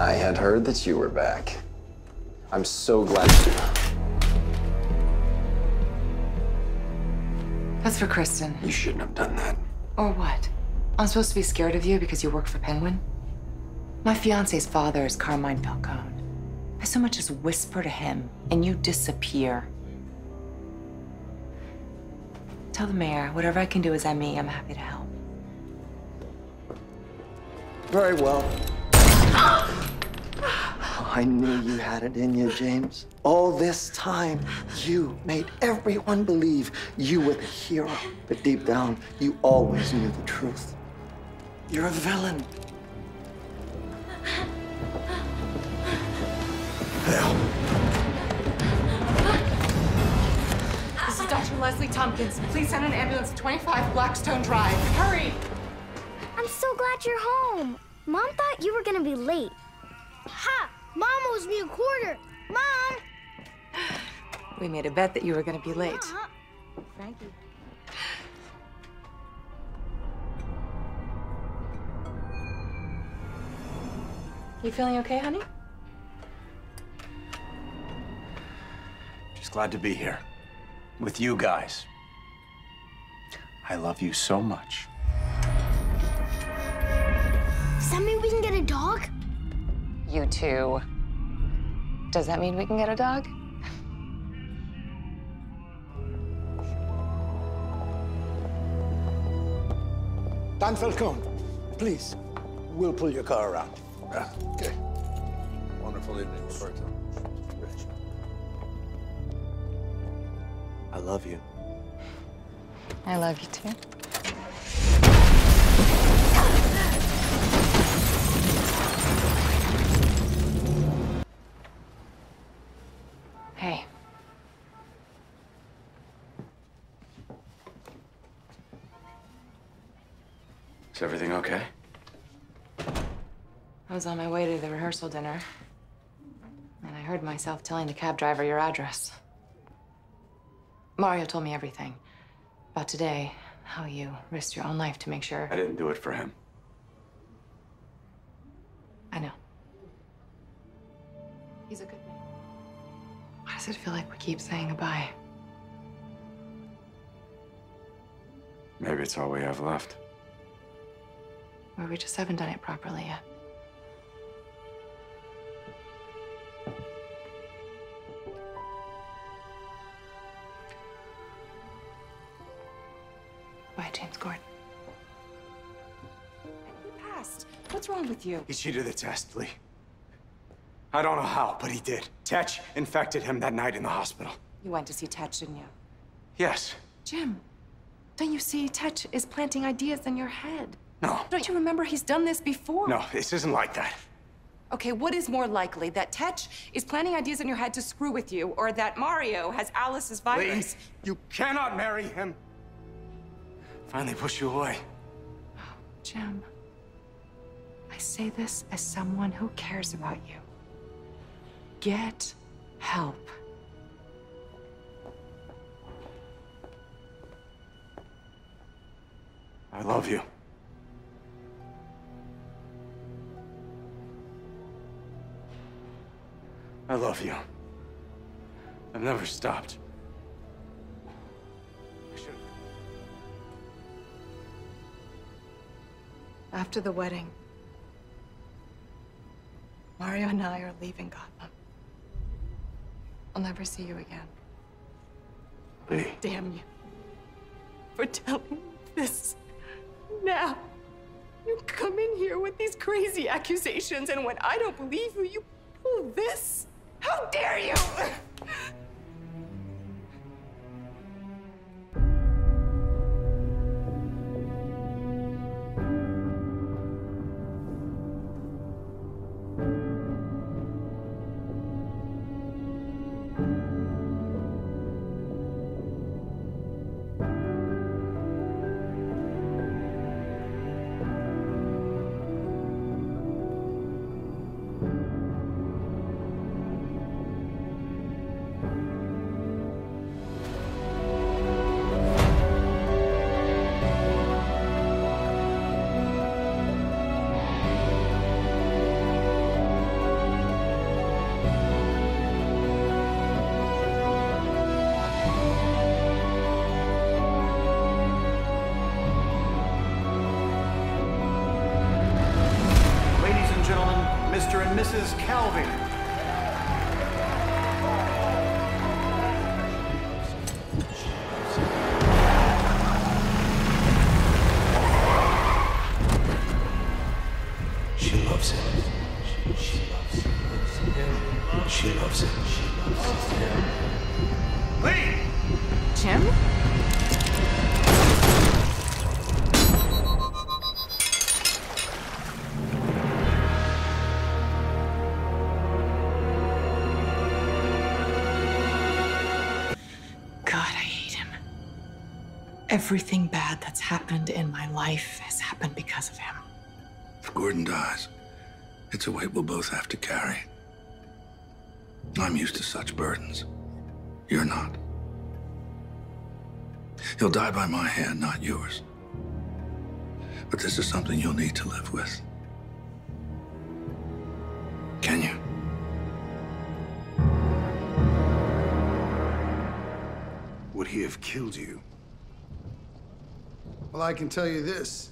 I had heard that you were back. I'm so glad. That's for Kristen. You shouldn't have done that. Or what? I'm supposed to be scared of you because you work for Penguin? My fiance's father is Carmine Falcone. I so much as whisper to him, and you disappear. Tell the mayor, whatever I can do is as ME, I'm happy to help. Very well. I knew you had it in you, James. All this time, you made everyone believe you were the hero. But deep down, you always knew the truth. You're a villain. Hell. This is Dr. Leslie Thompkins. Please send an ambulance to 25 Blackstone Drive. Hurry! I'm so glad you're home. Mom thought you were gonna be late. Ha! Mom owes me a quarter. Mom! We made a bet that you were going to be late. Uh-huh. Frankie. You feeling okay, honey? Just glad to be here. With you guys. I love you so much. You too. Does that mean we can get a dog? Dan Falcone, please. We'll pull your car around. Yeah, okay. Wonderful evening, Roberto. I love you. I love you too. Hey. Is everything okay? I was on my way to the rehearsal dinner, and I heard myself telling the cab driver your address. Mario told me everything about today, how you risked your own life to make sure. I didn't do it for him. I know. He's a good man. Why does it feel like we keep saying goodbye? Maybe it's all we have left. Or we just haven't done it properly yet. Bye, James Gordon. You passed. What's wrong with you? He cheated the test, Lee. I don't know how, but he did. Tetch infected him that night in the hospital. You went to see Tetch, didn't you? Yes. Jim, don't you see Tetch is planting ideas in your head? No. Don't you remember he's done this before? No, this isn't like that. Okay, what is more likely? That Tetch is planting ideas in your head to screw with you, or that Mario has Alice's virus? Lee, you cannot marry him. Finally push you away. Oh, Jim, I say this as someone who cares about you. Get help. I love you. I love you. I've never stopped. I should After the wedding, Mario and I are leaving Gotham. I'll never see you again. Lee. Damn you. For telling me this now. You come in here with these crazy accusations, and when I don't believe you, you pull this? How dare you! Everything bad that's happened in my life has happened because of him. If Gordon dies, it's a weight we'll both have to carry. I'm used to such burdens. You're not. He'll die by my hand, not yours. But this is something you'll need to live with. Can you? Would he have killed you? Well, I can tell you this.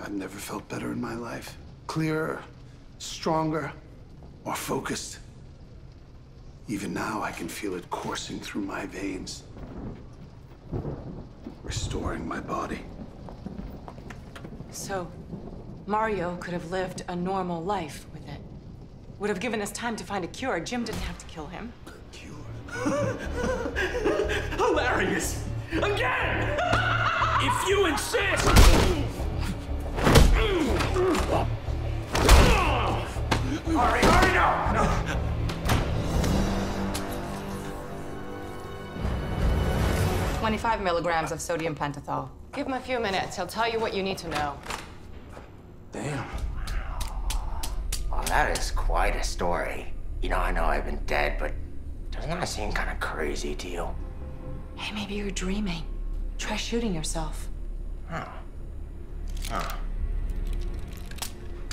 I've never felt better in my life. Clearer, stronger, more focused. Even now, I can feel it coursing through my veins, restoring my body. So, Mario could have lived a normal life with it. Would have given us time to find a cure. Jim didn't have to kill him. Cure? Hilarious! Again! if you insist! Hurry, hurry, no! No! Twenty-five milligrams of sodium pentothal. Give him a few minutes. He'll tell you what you need to know. Damn. Well, that is quite a story. You know, I know I've been dead, but doesn't that seem kind of crazy to you? Hey, maybe you're dreaming. Try shooting yourself. Huh. Huh.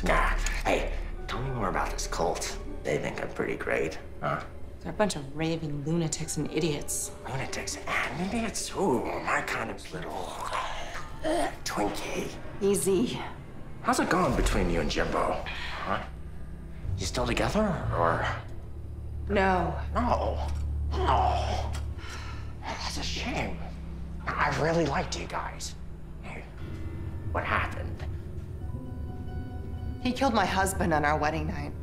Nah. Hey, tell me more about this cult. They think I'm pretty great, huh? They're a bunch of raving lunatics and idiots. Lunatics and idiots? Ooh, my kind of little uh, Twinkie. Easy. How's it going between you and Jimbo? Huh? You still together, or? No. No. No. That's a shame. I really liked you guys. Hey, what happened? He killed my husband on our wedding night.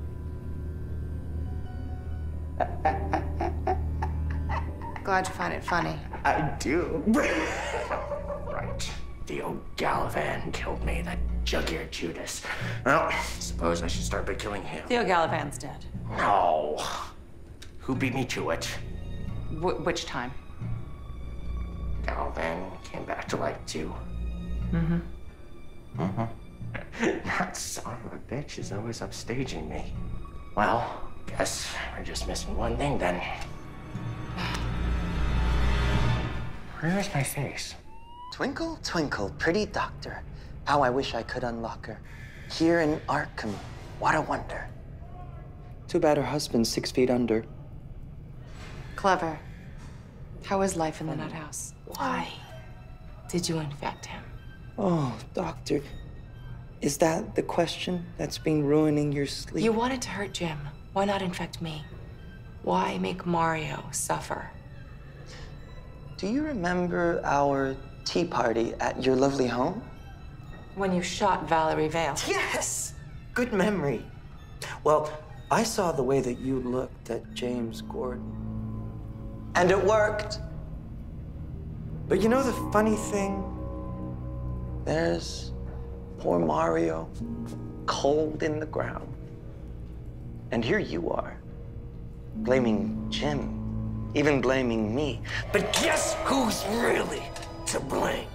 Glad you find it funny. I do. right. Theo Galavan killed me, that jug-eared Judas. Well, suppose I should start by killing him. Theo Galavan's dead. No. Who beat me to it? Wh- which time? Galavan came back to life too. Mm-hmm. Mm-hmm. that son of a bitch is always upstaging me. Well, guess we're just missing one thing then. Where's my face? Twinkle, twinkle, pretty doctor. How I wish I could unlock her. Here in Arkham, what a wonder. Too bad her husband's six feet under. Clever. How is life in the nut house? Why did you infect him? Oh, doctor. Is that the question that's been ruining your sleep? You wanted to hurt Jim. Why not infect me? Why make Mario suffer? Do you remember our tea party at your lovely home? When you shot Valerie Vale. Yes! Good memory. Well, I saw the way that you looked at James Gordon. And it worked. But you know the funny thing? There's poor Mario, cold in the ground. And here you are, blaming Jim, even blaming me. But guess who's really to blame?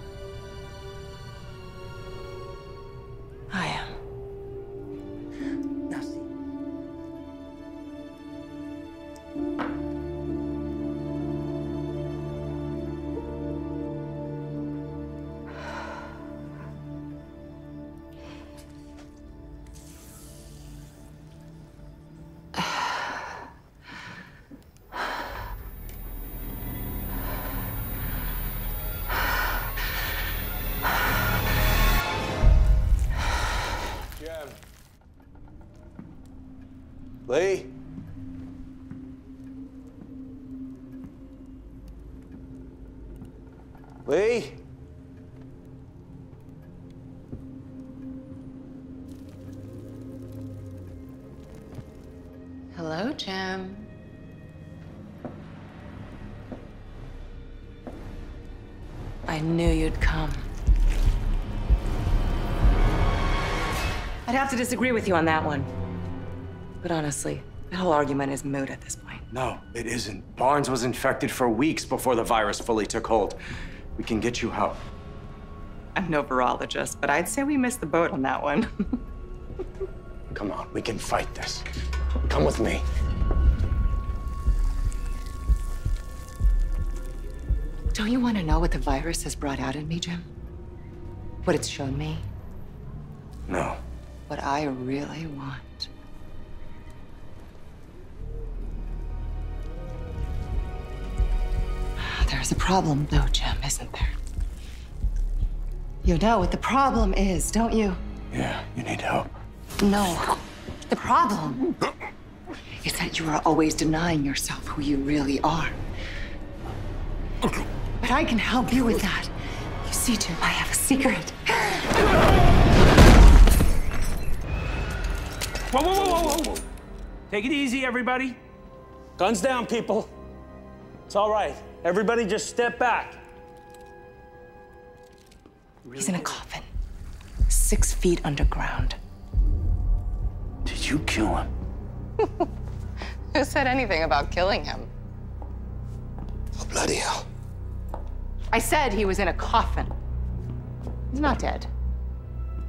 Lee? Lee? Hello, Jim. I knew you'd come. I'd have to disagree with you on that one. But honestly, the whole argument is moot at this point. No, it isn't. Barnes was infected for weeks before the virus fully took hold. We can get you help. I'm no virologist, but I'd say we missed the boat on that one. Come on, we can fight this. Come with me. Don't you want to know what the virus has brought out in me, Jim? What it's shown me? No. What I really want. There's a problem, though, Jim, isn't there? You know what the problem is, don't you? Yeah, you need help. No. The problem is that you are always denying yourself who you really are. But I can help you with that. You see, Jim, I have a secret. Whoa, whoa, whoa, whoa, whoa. Take it easy, everybody. Guns down, people. It's all right. Everybody just step back. He's in a coffin, six feet underground. Did you kill him? Who said anything about killing him? Oh, bloody hell. I said he was in a coffin. He's not dead.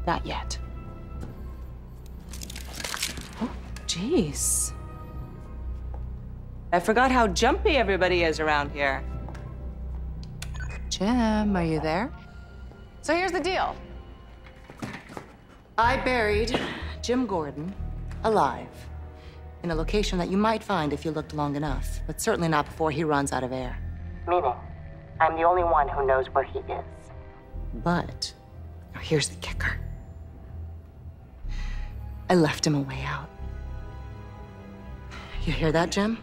Not yet. Oh, jeez. I forgot how jumpy everybody is around here. Jim, are you there? So here's the deal. I buried Jim Gordon alive in a location that you might find if you looked long enough, but certainly not before he runs out of air. Meaning, I'm the only one who knows where he is. But now here's the kicker. I left him a way out. You hear that, Jim?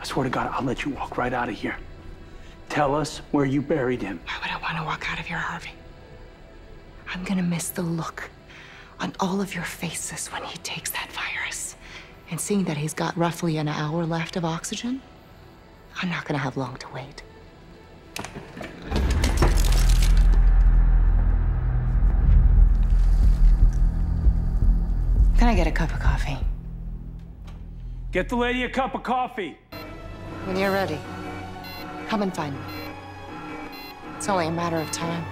I swear to God, I'll let you walk right out of here. Tell us where you buried him. Why would I want to walk out of here, Harvey? I'm gonna miss the look on all of your faces when he takes that virus. And seeing that he's got roughly an hour left of oxygen, I'm not gonna have long to wait. Can I get a cup of coffee? Get the lady a cup of coffee. When you're ready, come and find me. It's only a matter of time.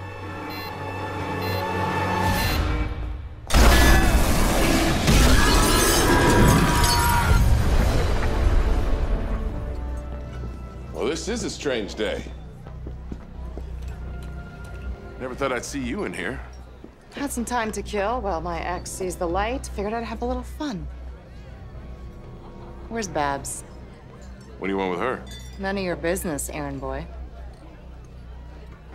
Well, this is a strange day. Never thought I'd see you in here. Had some time to kill while my ex sees the light. Figured I'd have a little fun. Where's Babs? What do you want with her? None of your business, errand boy.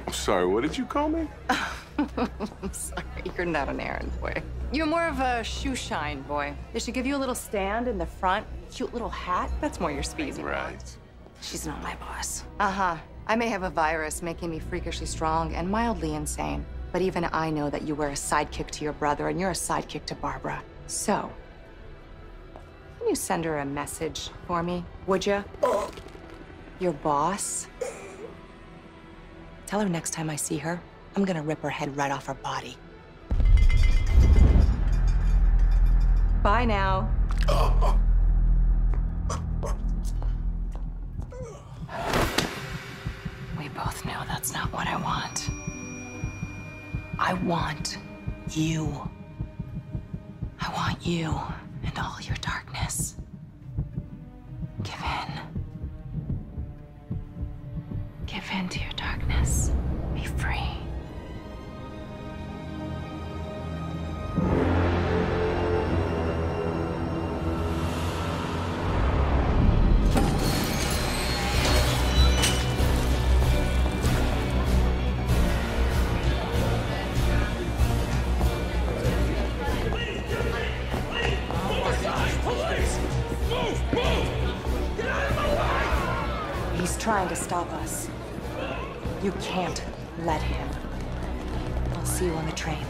I'm sorry, what did you call me? I'm sorry, you're not an errand boy. You're more of a shoe shine boy. They should give you a little stand in the front, cute little hat. That's more your speed. Right. She's not my boss. Uh-huh. I may have a virus making me freakishly strong and mildly insane, but even I know that you were a sidekick to your brother and you're a sidekick to Barbara. So, can you send her a message for me, would you? Your boss? Tell her next time I see her, I'm gonna rip her head right off her body. Bye now. We both know that's not what I want. I want you. I want you and all your stop us. You can't let him. I'll see you on the train.